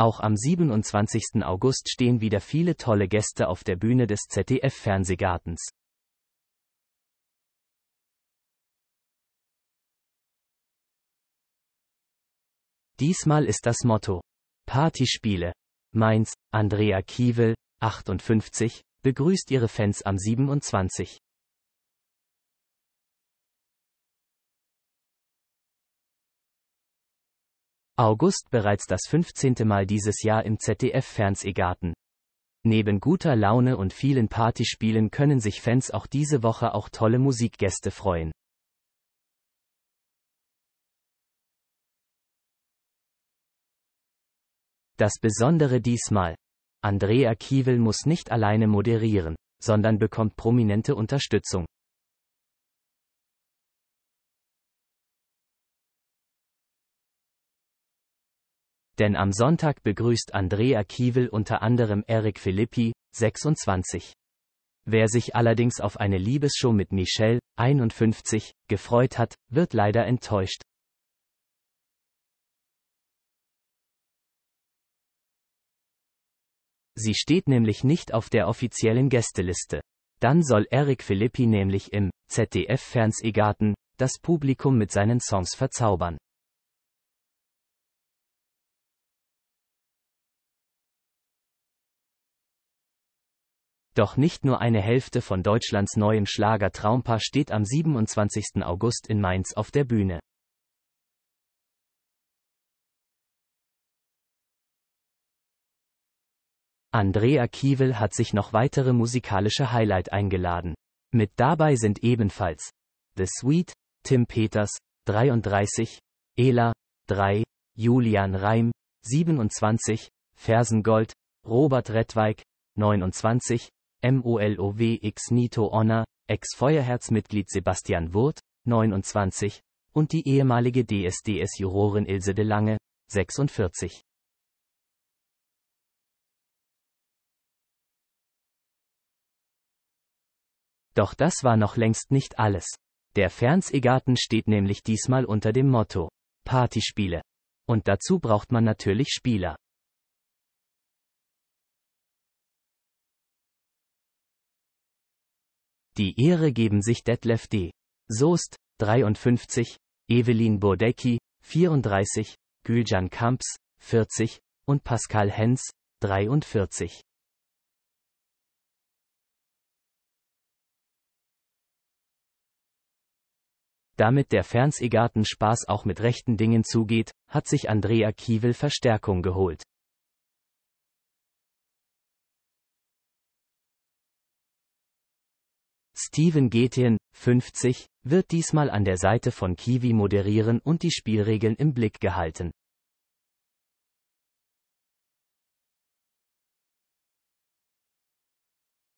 Auch am 27. August stehen wieder viele tolle Gäste auf der Bühne des ZDF Fernsehgartens. Diesmal ist das Motto Partyspiele. Mainz, Andrea Kiewel, 58, begrüßt ihre Fans am 27. August bereits das 15. Mal dieses Jahr im ZDF Fernsehgarten. Neben guter Laune und vielen Partyspielen können sich Fans auch diese Woche auch tolle Musikgäste freuen. Das Besondere diesmal. Andrea Kiewel muss nicht alleine moderieren, sondern bekommt prominente Unterstützung. Denn am Sonntag begrüßt Andrea Kiewel unter anderem Eric Philippi, 26. Wer sich allerdings auf eine Liebesshow mit Michelle, 51, gefreut hat, wird leider enttäuscht. Sie steht nämlich nicht auf der offiziellen Gästeliste. Dann soll Eric Philippi nämlich im ZDF Fernsehgarten das Publikum mit seinen Songs verzaubern. Doch nicht nur eine Hälfte von Deutschlands neuem Schlager Traumpaar steht am 27. August in Mainz auf der Bühne. Andrea Kiewel hat sich noch weitere musikalische Highlight eingeladen. Mit dabei sind ebenfalls The Sweet, Tim Peters, 33, Ela, 3, Julian Reim, 27, Fersengold, Robert Redweig, 29, MOLOWX Nito Honor, Ex-Feuerherzmitglied Sebastian Wurth, 29, und die ehemalige DSDS-Jurorin Ilse de Lange, 46. Doch das war noch längst nicht alles. Der Fernsehgarten steht nämlich diesmal unter dem Motto Partyspiele. Und dazu braucht man natürlich Spieler. Die Ehre geben sich Detlef D. Soest, 53, Evelyn Burdecki, 34, Gülcan Kamps, 40, und Pascal Hens, 43. Damit der Fernsehgarten Spaß auch mit rechten Dingen zugeht, hat sich Andrea Kiewel Verstärkung geholt. Steven Getien, 50, wird diesmal an der Seite von Kiwi moderieren und die Spielregeln im Blick gehalten.